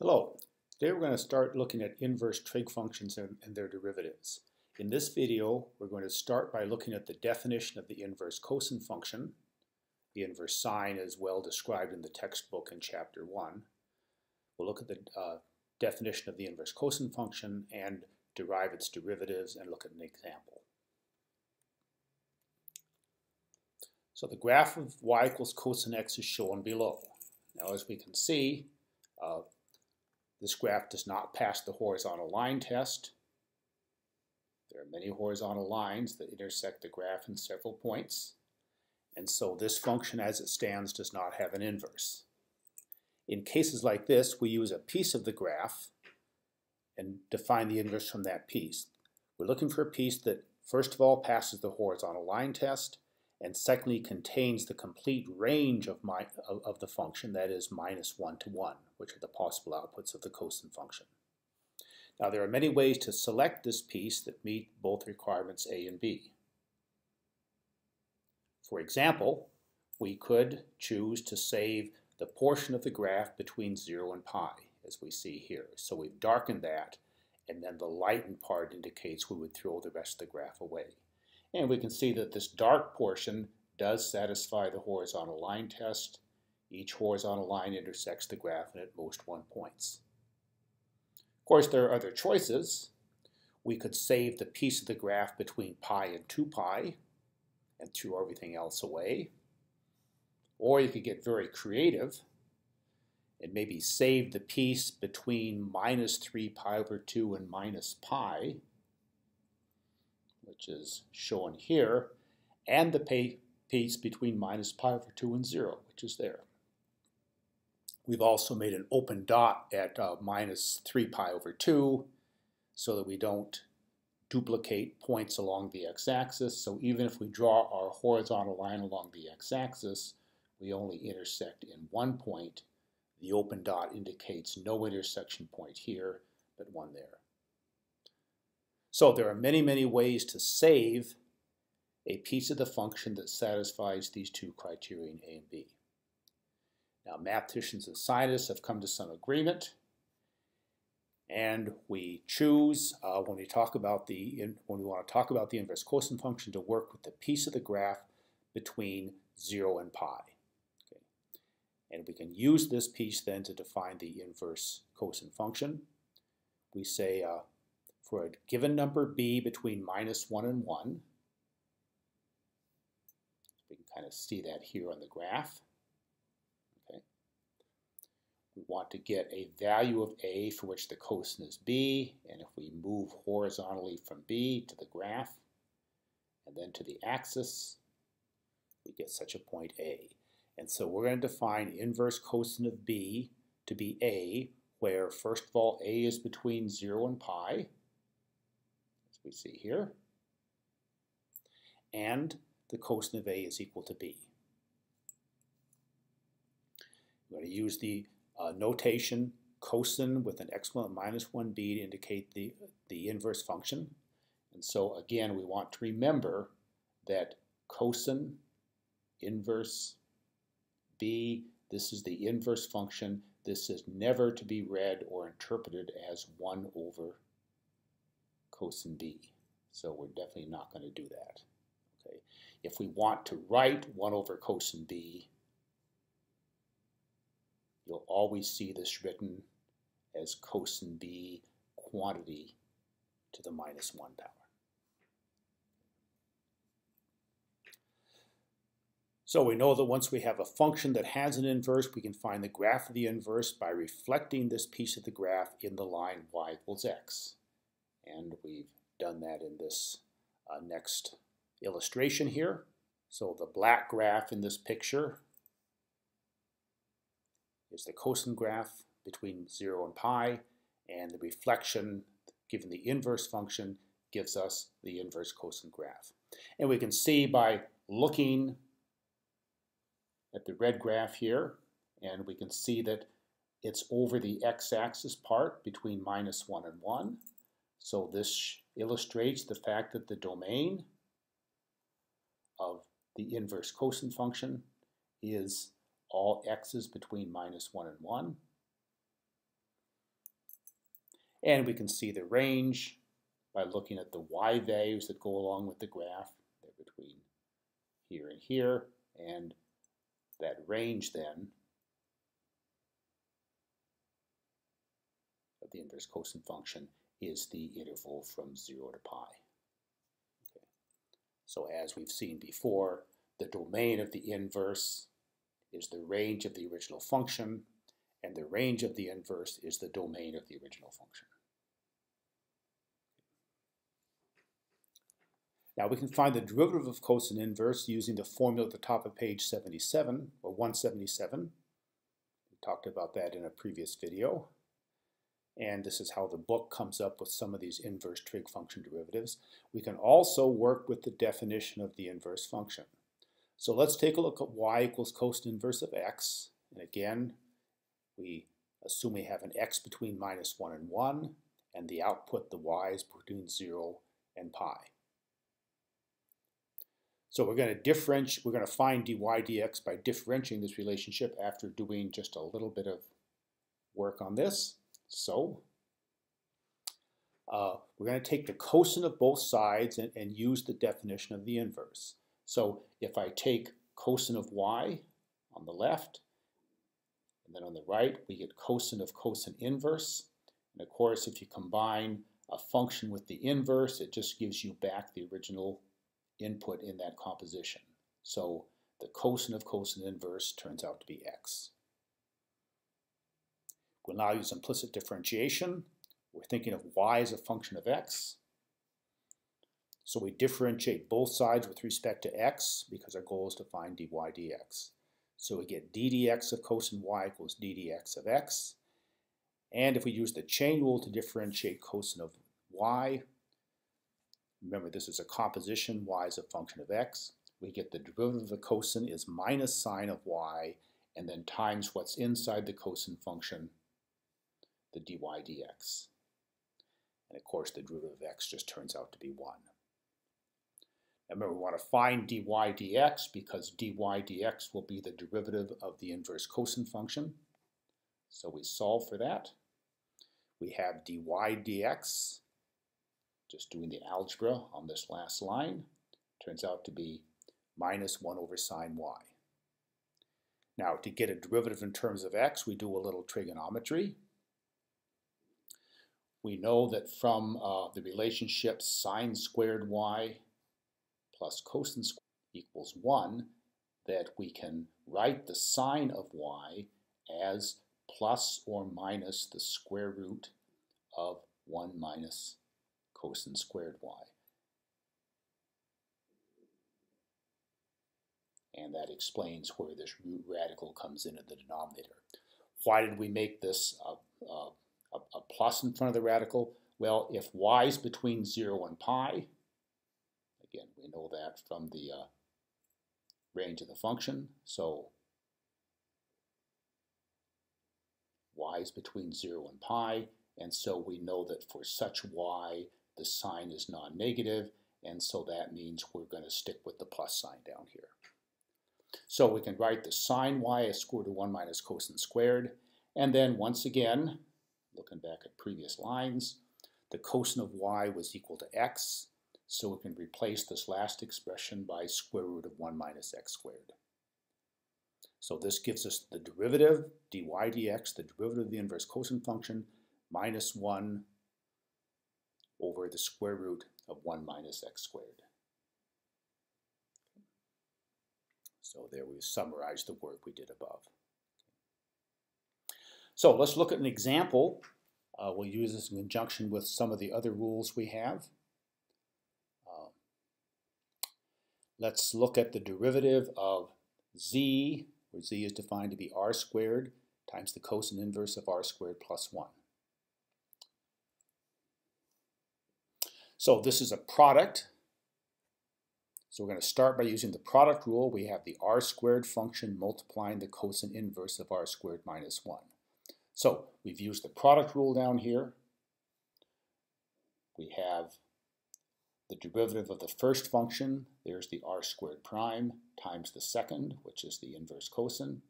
Hello. Today we're going to start looking at inverse trig functions and, and, their derivatives. In this video, we're going to start by looking at the definition of the inverse cosine function. The inverse sine is well described in the textbook in chapter 1. We'll look at the uh, definition of the inverse cosine function and derive its derivatives and look at an example. So the graph of y equals cosine x is shown below. Now as we can see, uh, this graph does not pass the horizontal line test. There are many horizontal lines that intersect the graph in several points. And so this function as it stands does not have an inverse. In cases like this, we use a piece of the graph and define the inverse from that piece. We're looking for a piece that first of all passes the horizontal line test and secondly contains the complete range of, my, of, the function, that is minus 1 to 1, which are the possible outputs of the cosine function. Now there are many ways to select this piece that meet both requirements A and B. For example, we could choose to save the portion of the graph between 0 and pi, as we see here. So we've darkened that, and then the lightened part indicates we would throw the rest of the graph away. And we can see that this dark portion does satisfy the horizontal line test. Each horizontal line intersects the graph at most one points. Of course, there are other choices. We could save the piece of the graph between pi and 2 pi and throw everything else away. Or you could get very creative and maybe save the piece between minus 3 pi over 2 and minus pi which is shown here, and the piece between minus pi over 2 and 0, which is there. We've also made an open dot at uh, minus 3 pi over 2 so that we don't duplicate points along the x-axis. So even if we draw our horizontal line along the x-axis, we only intersect in one point. The open dot indicates no intersection point here, but one there. So there are many, many ways to save a piece of the function that satisfies these two criterion A and B. Now mathematicians and scientists have come to some agreement and we choose uh, when we talk about the in, when we want to talk about the inverse cosine function to work with the piece of the graph between 0 and pi. Okay. And we can use this piece then to define the inverse cosine function. We say uh, for a given number b between minus 1 and 1. We can kind of see that here on the graph. Okay. We want to get a value of a for which the cosine is b, and if we move horizontally from b to the graph and then to the axis, we get such a point a. And so we're going to define inverse cosine of b to be a, where first of all a is between 0 and pi, we see here. And the cosine of A is equal to B. We're going to use the uh, notation cosine with an exponent minus 1b to indicate the, the inverse function. And so again, we want to remember that cosine inverse b, this is the inverse function. This is never to be read or interpreted as 1 over cosine b. So we're definitely not going to do that. Okay. If we want to write 1 over cosine b, you'll always see this written as cosine b quantity to the minus 1 power. So we know that once we have a function that has an inverse, we can find the graph of the inverse by reflecting this piece of the graph in the line y equals x. And we've done that in this uh, next illustration here. So the black graph in this picture is the cosine graph between 0 and pi, and the reflection given the inverse function gives us the inverse cosine graph. And we can see by looking at the red graph here, and we can see that it's over the x-axis part between minus 1 and 1. So this illustrates the fact that the domain of the inverse cosine function is all x's between minus 1 and 1. And we can see the range by looking at the y values that go along with the graph. They're between here and here. And that range then of the inverse cosine function is the interval from 0 to pi. Okay. So as we've seen before, the domain of the inverse is the range of the original function, and the range of the inverse is the domain of the original function. Now we can find the derivative of cosine inverse using the formula at the top of page 77, or 177. We talked about that in a previous video. And this is how the book comes up with some of these inverse trig function derivatives. We can also work with the definition of the inverse function. So let's take a look at y equals cosine inverse of x. And again, we assume we have an x between minus 1 and 1, and the output, the y, is between 0 and pi. So we're going to differentiate, we're going to find dy dx by differentiating this relationship after doing just a little bit of work on this. So uh, we're going to take the cosine of both sides and, and use the definition of the inverse. So if I take cosine of y on the left, and then on the right, we get cosine of cosine inverse. And of course, if you combine a function with the inverse, it just gives you back the original input in that composition. So the cosine of cosine inverse turns out to be x. We'll now use implicit differentiation. We're thinking of y as a function of x. So we differentiate both sides with respect to x because our goal is to find dy dx. So we get d dx of cosine y equals d dx of x. And if we use the chain rule to differentiate cosine of y, remember this is a composition, y is a function of x, we get the derivative of the cosine is minus sine of y and then times what's inside the cosine function, the dy dx. And of course the derivative of x just turns out to be 1. Remember, we want to find dy dx because dy dx will be the derivative of the inverse cosine function. So we solve for that. We have dy dx, just doing the algebra on this last line, turns out to be minus 1 over sine y. Now, to get a derivative in terms of x, we do a little trigonometry. We know that from uh, the relationship sine squared y plus cosine squared equals 1, that we can write the sine of y as plus or minus the square root of 1 minus cosine squared y. And that explains where this root radical comes into the denominator. Why did we make this a, a, a plus in front of the radical? Well, if y is between 0 and pi, Again, we know that from the uh, range of the function. So y is between 0 and pi, and so we know that for such y, the sine is non-negative, and so that means we're going to stick with the plus sign down here. So we can write the sine y as square root of 1 minus cosine squared, and then once again, looking back at previous lines, the cosine of y was equal to x, so we can replace this last expression by square root of 1 minus x squared. So this gives us the derivative, dy dx, the derivative of the inverse cosine function, minus 1 over the square root of 1 minus x squared. So there we summarize the work we did above. So let's look at an example. Uh, we'll use this in conjunction with some of the other rules we have. Let's look at the derivative of z, where z is defined to be r squared times the cosine inverse of r squared plus 1. So this is a product. So we're going to start by using the product rule. We have the r squared function multiplying the cosine inverse of r squared minus 1. So we've used the product rule down here. We have the derivative of the first function, there's the r squared prime, times the second, which is the inverse cosine.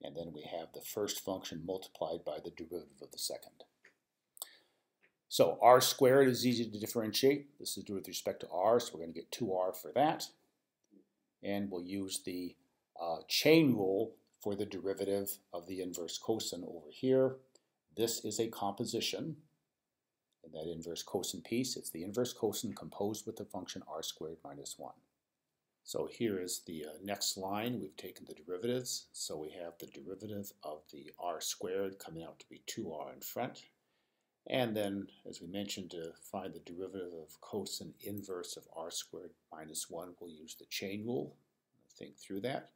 And then we have the first function multiplied by the derivative of the second. So r squared is easy to differentiate. This is due with respect to r, so we're going to get 2r for that. And we'll use the uh, chain rule for the derivative of the inverse cosine over here. This is a composition in that inverse cosine piece. It's the inverse cosine composed with the function r squared minus 1. So here is the uh, next line. We've taken the derivatives. So we have the derivative of the r squared coming out to be 2r in front. And then, as we mentioned, to find the derivative of cosine inverse of r squared minus 1, we'll use the chain rule. Think through that.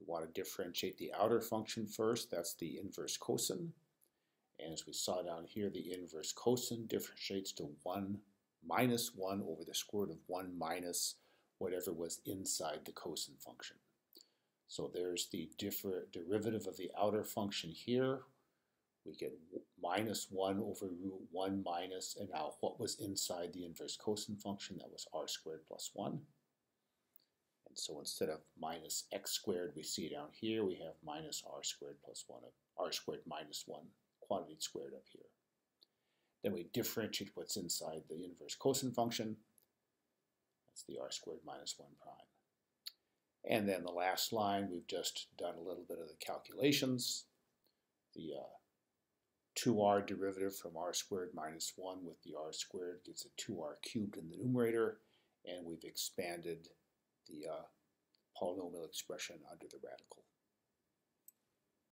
We want to differentiate the outer function first. That's the inverse cosine. And as we saw down here, the inverse cosine differentiates to 1 minus 1 over the square root of 1 minus whatever was inside the cosine function. So there's the derivative of the outer function here. We get minus 1 over root 1 minus, and now what was inside the inverse cosine function? That was r squared plus 1. So instead of minus x squared, we see down here, we have minus r squared plus 1, of, r squared minus 1 quantity squared up here. Then we differentiate what's inside the inverse cosine function. That's the r squared minus 1 prime. And then the last line, we've just done a little bit of the calculations. The uh, 2r derivative from r squared minus 1 with the r squared gets a 2r cubed in the numerator, and we've expanded the uh, polynomial expression under the radical.